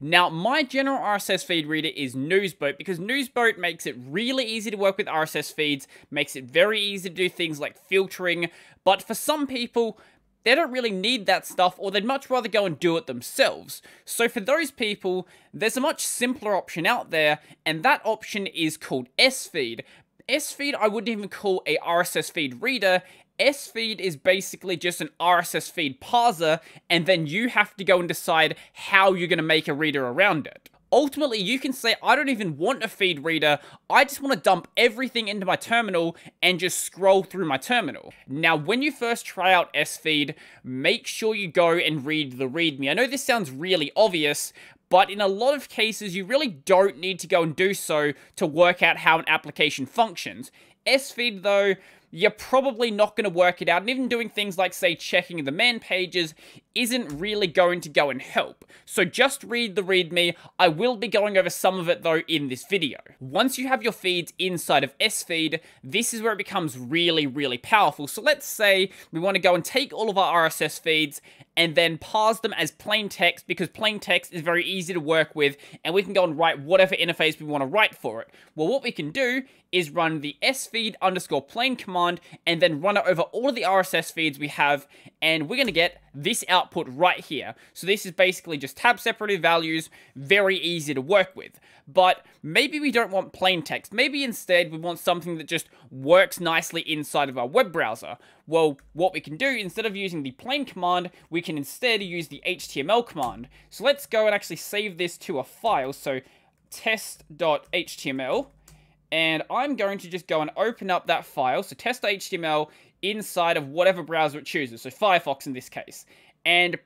Now, my general RSS feed reader is Newsboat because Newsboat makes it really easy to work with RSS feeds, makes it very easy to do things like filtering, but for some people, they don't really need that stuff or they'd much rather go and do it themselves. So for those people, there's a much simpler option out there, and that option is called SFeed. SFeed I wouldn't even call a RSS feed reader, SFeed is basically just an RSS feed parser, and then you have to go and decide how you're going to make a reader around it. Ultimately, you can say, I don't even want a feed reader, I just want to dump everything into my terminal and just scroll through my terminal. Now, when you first try out SFeed, make sure you go and read the README. I know this sounds really obvious, but in a lot of cases, you really don't need to go and do so to work out how an application functions. SFeed, though, you're probably not going to work it out. And even doing things like, say, checking the man pages isn't really going to go and help. So just read the README. I will be going over some of it, though, in this video. Once you have your feeds inside of SFeed, this is where it becomes really, really powerful. So let's say we want to go and take all of our RSS feeds and then parse them as plain text because plain text is very easy to work with and we can go and write whatever interface we want to write for it. Well, what we can do is run the sfeed underscore plain command and then run it over all of the RSS feeds we have and we're going to get this output right here. So this is basically just tab separated values, very easy to work with. But maybe we don't want plain text. Maybe instead we want something that just works nicely inside of our web browser. Well, what we can do, instead of using the plain command, we can instead use the HTML command. So let's go and actually save this to a file. So test.html and I'm going to just go and open up that file, so test.html inside of whatever browser it chooses, so Firefox in this case. And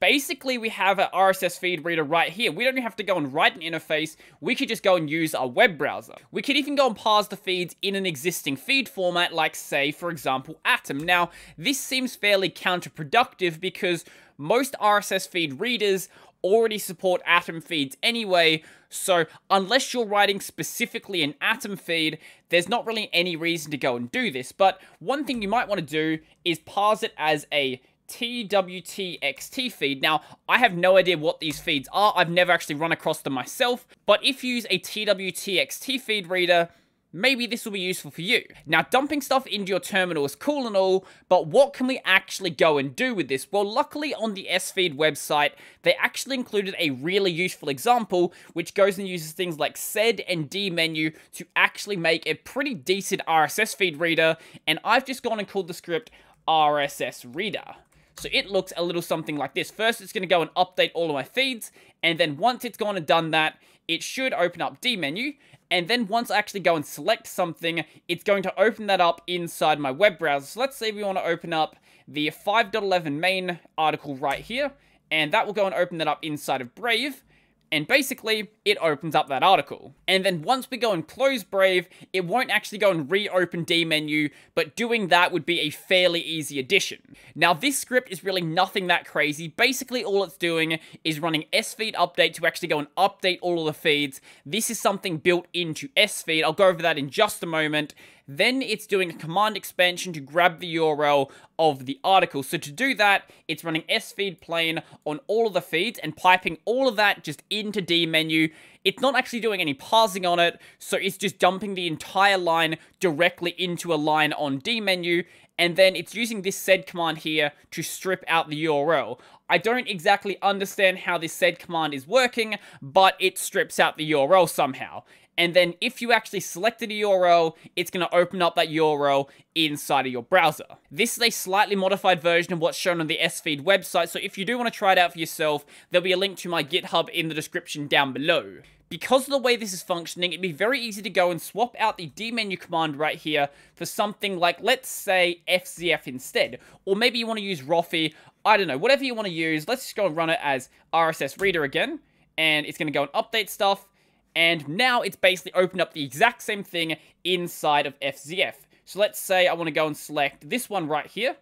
basically we have an RSS feed reader right here. We don't even have to go and write an interface. We could just go and use our web browser. We could even go and parse the feeds in an existing feed format, like say, for example, Atom. Now, this seems fairly counterproductive because most RSS feed readers already support Atom feeds anyway, so unless you're writing specifically an Atom feed, there's not really any reason to go and do this. But one thing you might want to do is parse it as a TWTXT feed. Now, I have no idea what these feeds are. I've never actually run across them myself. But if you use a TWTXT feed reader, maybe this will be useful for you. Now, dumping stuff into your terminal is cool and all, but what can we actually go and do with this? Well, luckily on the SFeed website, they actually included a really useful example, which goes and uses things like sed and dmenu to actually make a pretty decent RSS feed reader, and I've just gone and called the script RSS reader. So it looks a little something like this. First, it's going to go and update all of my feeds, and then once it's gone and done that, it should open up dmenu, and then once I actually go and select something, it's going to open that up inside my web browser. So let's say we want to open up the 5.11 main article right here, and that will go and open that up inside of Brave. And basically, it opens up that article. And then once we go and close Brave, it won't actually go and reopen dmenu, but doing that would be a fairly easy addition. Now, this script is really nothing that crazy. Basically, all it's doing is running sfeed update to actually go and update all of the feeds. This is something built into sfeed. I'll go over that in just a moment. Then it's doing a command expansion to grab the URL of the article. So to do that, it's running sfeed plain on all of the feeds and piping all of that just into dmenu. It's not actually doing any parsing on it, so it's just dumping the entire line directly into a line on dmenu, and then it's using this sed command here to strip out the URL. I don't exactly understand how this sed command is working, but it strips out the URL somehow and then if you actually selected a URL, it's going to open up that URL inside of your browser. This is a slightly modified version of what's shown on the SFeed website, so if you do want to try it out for yourself, there'll be a link to my GitHub in the description down below. Because of the way this is functioning, it'd be very easy to go and swap out the dmenu command right here for something like, let's say, FZF instead. Or maybe you want to use Rofi, I don't know, whatever you want to use, let's just go and run it as RSS Reader again, and it's going to go and update stuff, and now it's basically opened up the exact same thing inside of FZF. So let's say I want to go and select this one right here,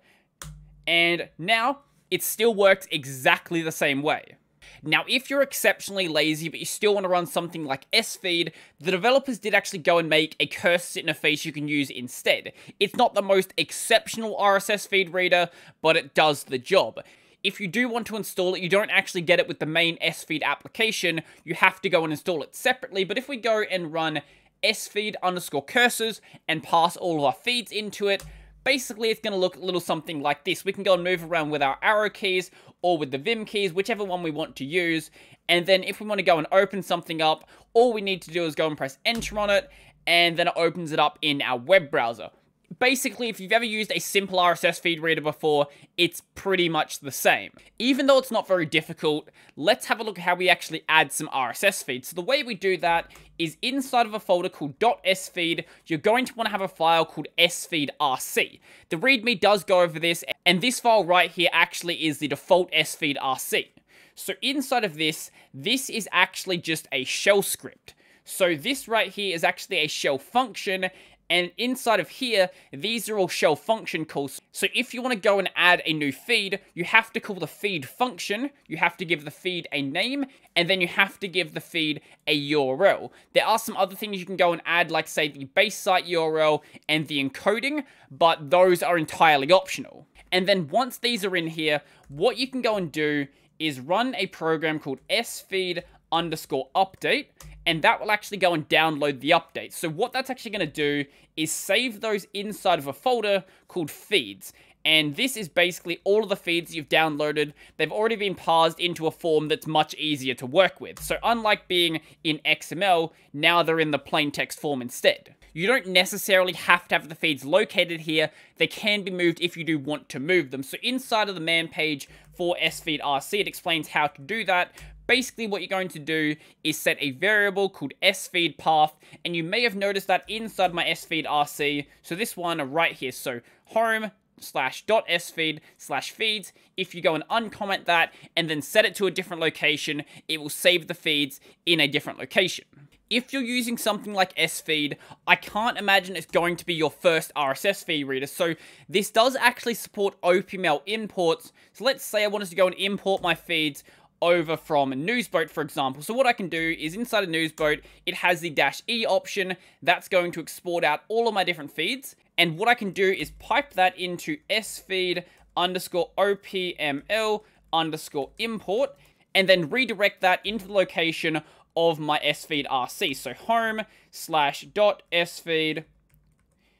and now it still works exactly the same way. Now, if you're exceptionally lazy, but you still want to run something like SFeed, the developers did actually go and make a curses interface you can use instead. It's not the most exceptional RSS feed reader, but it does the job. If you do want to install it, you don't actually get it with the main SFeed application. You have to go and install it separately. But if we go and run sfeed underscore curses and pass all of our feeds into it, basically it's going to look a little something like this. We can go and move around with our arrow keys or with the Vim keys, whichever one we want to use. And then if we want to go and open something up, all we need to do is go and press enter on it, and then it opens it up in our web browser basically, if you've ever used a simple RSS feed reader before, it's pretty much the same. Even though it's not very difficult, let's have a look at how we actually add some RSS feeds. So the way we do that is inside of a folder called .sfeed, you're going to want to have a file called sfeedrc. The readme does go over this, and this file right here actually is the default sfeedrc. So inside of this, this is actually just a shell script. So this right here is actually a shell function, and inside of here, these are all shell function calls. So if you want to go and add a new feed, you have to call the feed function, you have to give the feed a name, and then you have to give the feed a URL. There are some other things you can go and add, like say the base site URL and the encoding, but those are entirely optional. And then once these are in here, what you can go and do is run a program called sfeed underscore update, and that will actually go and download the update. So what that's actually going to do is save those inside of a folder called feeds. And this is basically all of the feeds you've downloaded. They've already been parsed into a form that's much easier to work with. So unlike being in XML, now they're in the plain text form instead. You don't necessarily have to have the feeds located here. They can be moved if you do want to move them. So inside of the man page for SFeedRC, it explains how to do that. Basically, what you're going to do is set a variable called sfeed path, and you may have noticed that inside my sfeed RC, so this one right here, so home slash dot sfeed slash feeds. If you go and uncomment that and then set it to a different location, it will save the feeds in a different location. If you're using something like sfeed, I can't imagine it's going to be your first RSS feed reader, so this does actually support OPML imports. So let's say I wanted to go and import my feeds over from Newsboat, for example. So what I can do is inside of Newsboat, it has the dash E option. That's going to export out all of my different feeds. And what I can do is pipe that into sfeed underscore opml underscore import, and then redirect that into the location of my sfeedrc. So home slash dot sfeed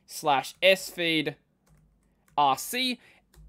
slash sfeed rc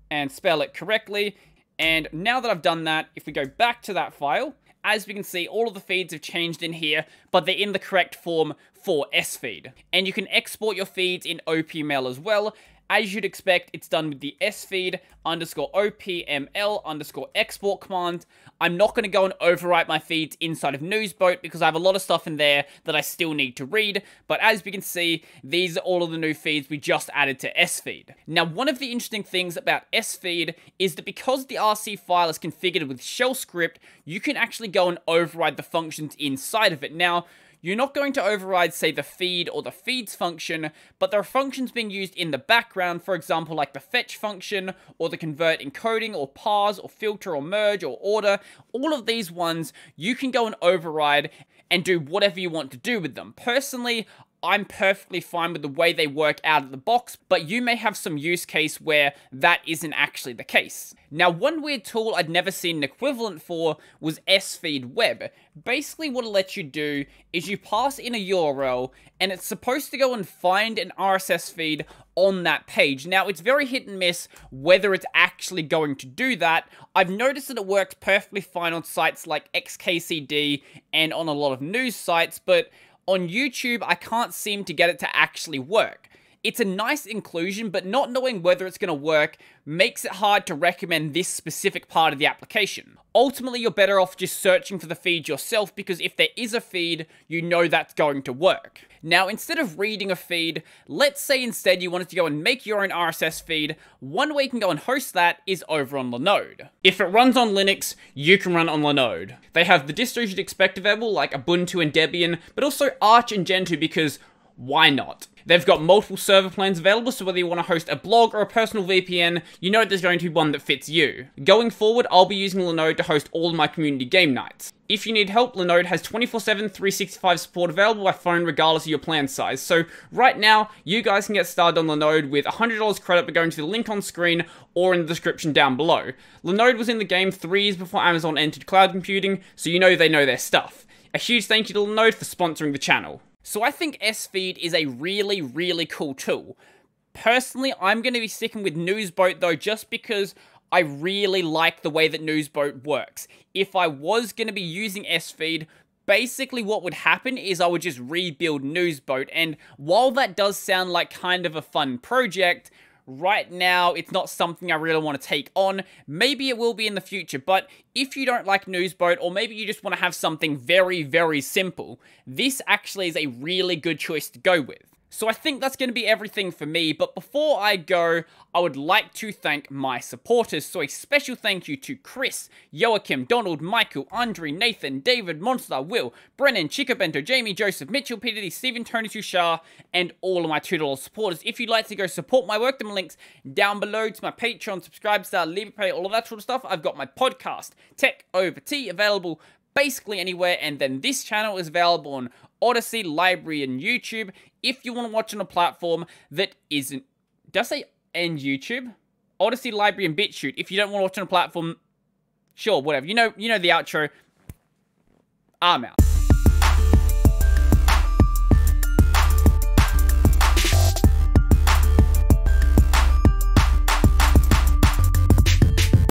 and spell it correctly. And now that I've done that, if we go back to that file, as we can see, all of the feeds have changed in here, but they're in the correct form for SFeed. And you can export your feeds in OPML as well, as you'd expect, it's done with the sfeed underscore opml underscore export command. I'm not going to go and overwrite my feeds inside of Newsboat because I have a lot of stuff in there that I still need to read. But as we can see, these are all of the new feeds we just added to sfeed. Now, one of the interesting things about sfeed is that because the RC file is configured with shell script, you can actually go and override the functions inside of it. Now, you're not going to override, say, the feed or the feeds function, but there are functions being used in the background, for example, like the fetch function, or the convert encoding, or parse, or filter, or merge, or order. All of these ones, you can go and override and do whatever you want to do with them. Personally, I'm perfectly fine with the way they work out of the box, but you may have some use case where that isn't actually the case. Now, one weird tool I'd never seen an equivalent for was SFeed Web. Basically, what it lets you do is you pass in a URL, and it's supposed to go and find an RSS feed on that page. Now, it's very hit and miss whether it's actually going to do that. I've noticed that it works perfectly fine on sites like XKCD and on a lot of news sites, but on YouTube, I can't seem to get it to actually work. It's a nice inclusion, but not knowing whether it's going to work makes it hard to recommend this specific part of the application. Ultimately, you're better off just searching for the feed yourself because if there is a feed, you know that's going to work. Now, instead of reading a feed, let's say instead you wanted to go and make your own RSS feed, one way you can go and host that is over on Linode. If it runs on Linux, you can run on Linode. They have the distros you'd expect available like Ubuntu and Debian, but also Arch and Gentoo because why not? They've got multiple server plans available, so whether you want to host a blog or a personal VPN, you know there's going to be one that fits you. Going forward, I'll be using Linode to host all of my community game nights. If you need help, Linode has 24-7 365 support available by phone regardless of your plan size. So right now, you guys can get started on Linode with $100 credit by going to the link on screen or in the description down below. Linode was in the game three years before Amazon entered cloud computing, so you know they know their stuff. A huge thank you to Linode for sponsoring the channel. So I think SFeed is a really, really cool tool. Personally, I'm going to be sticking with Newsboat though, just because I really like the way that Newsboat works. If I was going to be using SFeed, basically what would happen is I would just rebuild Newsboat, and while that does sound like kind of a fun project, right now it's not something I really want to take on. Maybe it will be in the future, but if you don't like Newsboat, or maybe you just want to have something very, very simple, this actually is a really good choice to go with. So I think that's going to be everything for me, but before I go, I would like to thank my supporters. So a special thank you to Chris, Joachim, Donald, Michael, Andre, Nathan, David, Monster, Will, Brennan, Chicobento, Jamie, Joseph, Mitchell, Peter, Stephen, Tony Tushar, and all of my $2 supporters. If you'd like to go support my work, the links down below to my Patreon, subscribe star, Liberapay, all of that sort of stuff. I've got my podcast, Tech Over Tea, available basically anywhere, and then this channel is available on Odysee, LBRY, and YouTube if you want to watch on a platform that isn't... Does say end YouTube? Odysee, LBRY, and BitChute. If you don't want to watch on a platform, sure, whatever. You know, you know the outro. I'm out.